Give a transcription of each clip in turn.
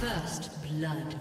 First blood.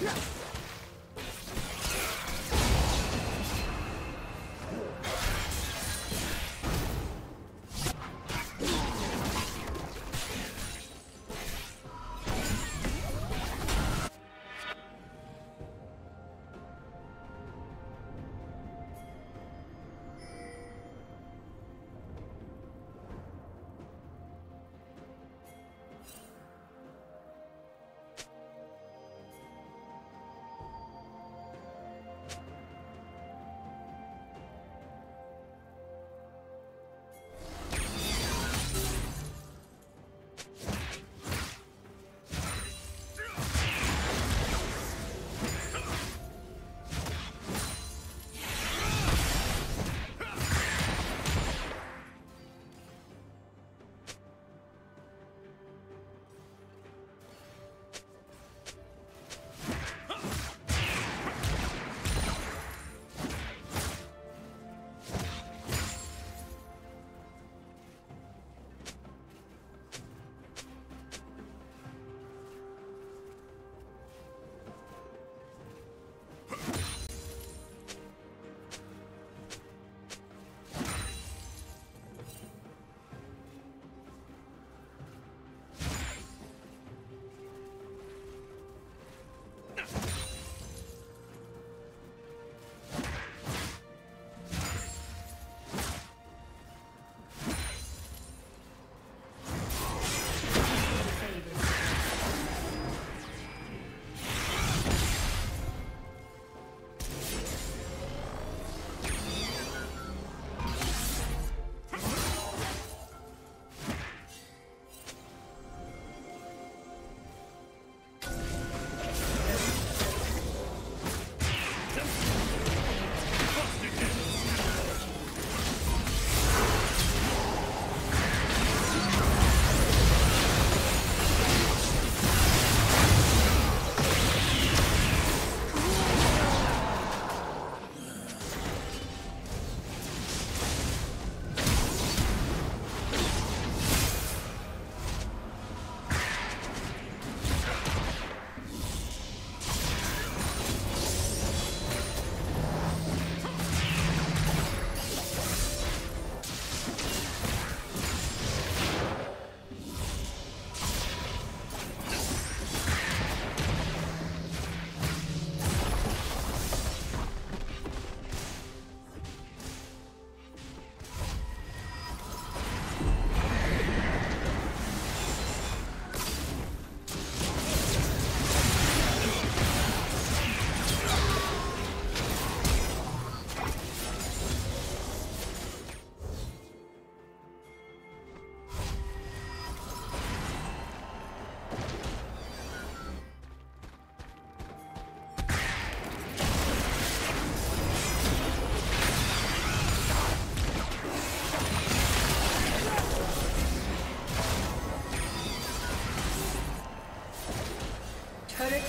Yeah.